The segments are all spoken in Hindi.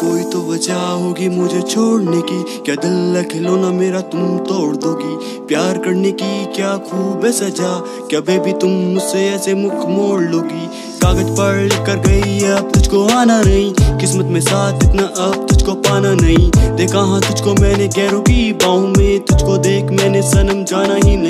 कोई तो वजह होगी मुझे छोड़ने की। क्या दिल खिलौना मेरा तुम तोड़ दोगी? प्यार करने की क्या खूब है सजा। क्या बेबी तुम मुझसे ऐसे मुख मोड़ लोगी? कागज़ पर लिख कर गई अब तुझको आना नहीं। किस्मत में साथ इतना अब तुझको पाना नहीं। देखा हाँ तुझको मैंने गैरों की बाहों में। तुझको देख मैंने सनम जाना ही नहीं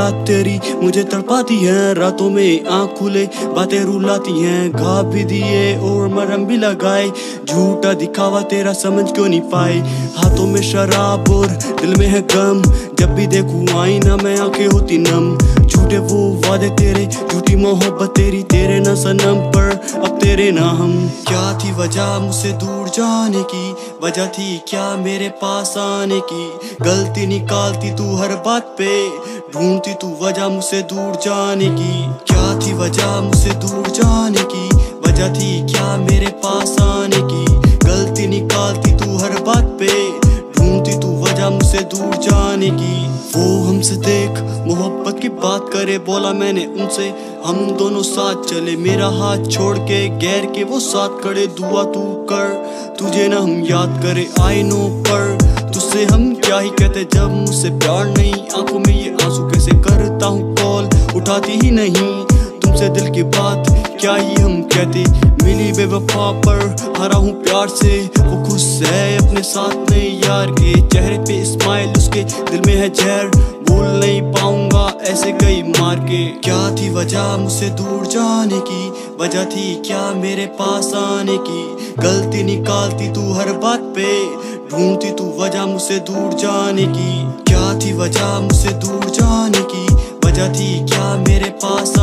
याद तेरी मुझे तड़पाती है, रातों में आँख खुले, बातें रुलाती हैं घा भी दिए और मरम भी लगाए, झूठा दिखावा तेरा समझ क्यों नहीं पाए? हाथों में शराब और दिल में है गम, जब भी देखूँ आईना मैं आँखें होती नम, झूठे वो वादे तेरे, झूठी मोहब्बत तेरी, तेरे ना सनम पर। अब तेरे ना हम। क्या थी वजह मुझसे दूर जाने की? वजह थी क्या मेरे पास आने की? गलती निकालती तू हर बात पे। ढूंढती तू वजह मुझसे दूर जाने की। क्या थी वजह मुझसे दूर जाने की? वजह थी क्या मेरे पास आने की? वो हमसे देख मोहब्बत की बात करे, बोला मैंने उनसे, हम दोनों साथ चले। मेरा हाथ छोड़ के, गैर के वो साथ खड़े, दुआ तू कर, तुझे ना हम याद करे आई नो पर। तुझसे हम क्या ही कहते, जब मुझसे प्यार नहीं, आँखों में ये आँसू कैसे करता हूँ कॉल? उठाती ही नहीं तुमसे दिल की बात, क्या ही हम कहते? मिली बेवफा पर। हरा हूँ प्यार से। वो खुश है अपने साथ में यार के। चेहरे पे स्माइल उसके दिल में है जहर। भूल नहीं पाऊँगा ऐसे कई मार के। क्या थी वजह मुझसे दूर जाने की? वजह थी क्या मेरे पास आने की? गलती निकालती तू हर बात पे। ढूंढती तू वजह मुझसे दूर जाने की। क्या थी वजह मुझसे दूर जाने की? वजह थी क्या मेरे पास